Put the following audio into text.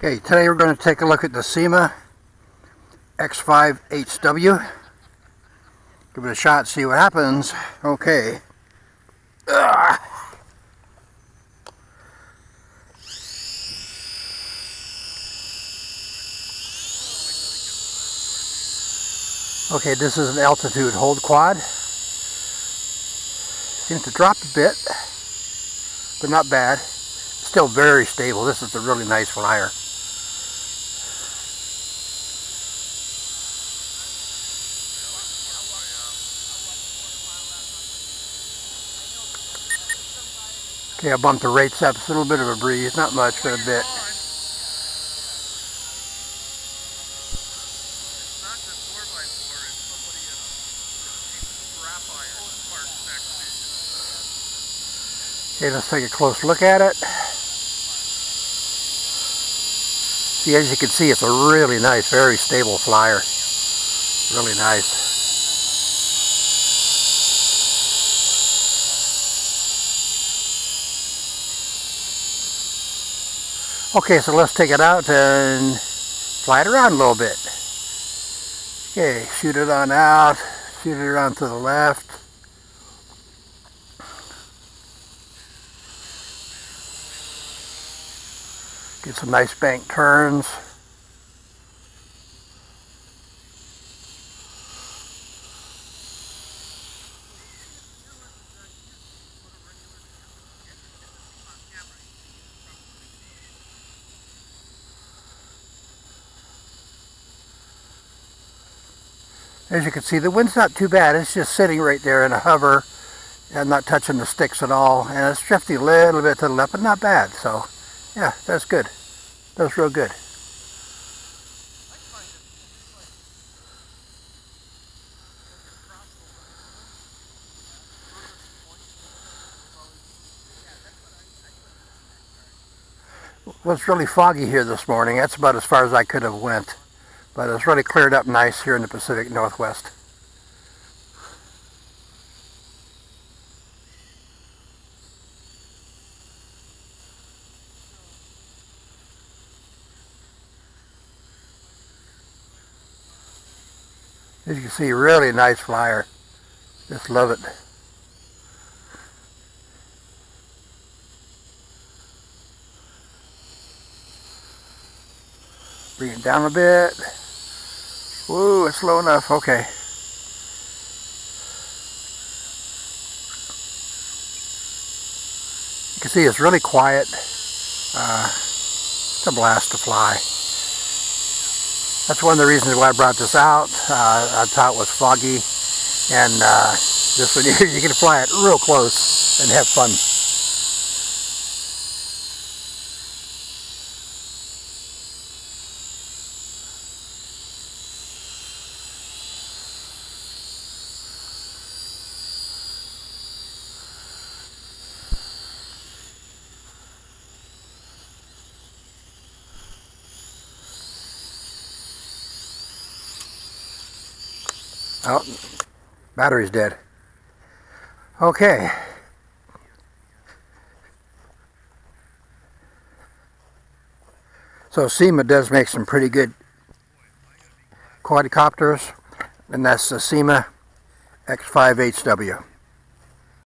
Okay, today we're going to take a look at the Syma X5HW. Give it a shot, see what happens. Okay. Ugh. Okay, this is an altitude hold quad. Seems to drop a bit, but not bad. Still very stable. This is a really nice flyer. Okay, I bumped the rates up. It's a little bit of a breeze, not much, but a bit. Okay, let's take a close look at it. See, as you can see, it's a really nice, very stable flyer. Really nice. Okay, so let's take it out and fly it around a little bit. Okay, shoot it on out, shoot it around to the left. Get some nice bank turns. As you can see, the wind's not too bad. It's just sitting right there in a hover and not touching the sticks at all. And it's drifting a little bit to the left, but not bad. So, yeah, that's good. That's real good. Well, it's really foggy here this morning. That's about as far as I could have went. But it's really cleared up nice here in the Pacific Northwest. As you can see, really nice flyer. Just love it. Bring it down a bit. Whoa, it's low enough. Okay. You can see it's really quiet. Uh, it's a blast to fly. That's one of the reasons why I brought this out. Uh, I thought it was foggy. And uh, this one, here, you can fly it real close and have fun. Oh, battery's dead. Okay. So Syma does make some pretty good quadcopters, and that's the Syma X5HW.